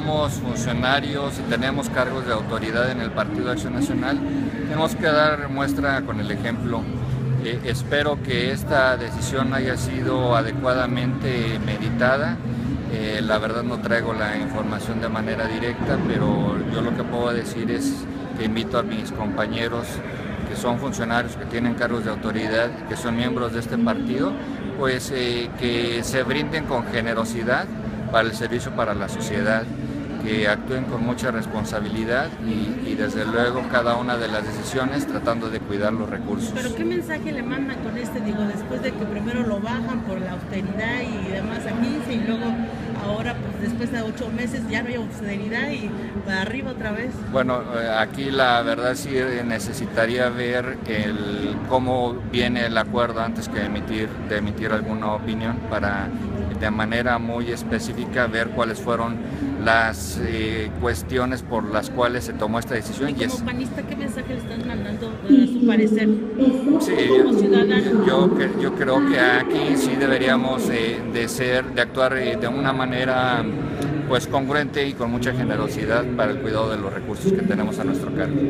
somos funcionarios y tenemos cargos de autoridad en el Partido Acción Nacional, tenemos que dar muestra con el ejemplo. Eh, espero que esta decisión haya sido adecuadamente meditada. Eh, la verdad no traigo la información de manera directa, pero yo lo que puedo decir es que invito a mis compañeros que son funcionarios, que tienen cargos de autoridad, que son miembros de este partido, pues eh, que se brinden con generosidad para el servicio para la sociedad, que actúen con mucha responsabilidad y, desde luego cada una de las decisiones tratando de cuidar los recursos. Pero ¿qué mensaje le mandan con este, digo, después de que primero lo bajan por la austeridad y demás a 15 y luego ahora pues después de ocho meses ya no hay austeridad y para arriba otra vez? Bueno, eh, aquí la verdad sí necesitaría ver el, cómo viene el acuerdo antes que emitir, de emitir alguna opinión para de manera muy específica ver cuáles fueron las eh, cuestiones por las cuales se tomó esta decisión. ¿Y como es... panista qué mensaje le están su parecer? Sí, yo, yo, creo que aquí sí deberíamos eh, de ser, de actuar eh, de una manera pues congruente y con mucha generosidad para el cuidado de los recursos que tenemos a nuestro cargo.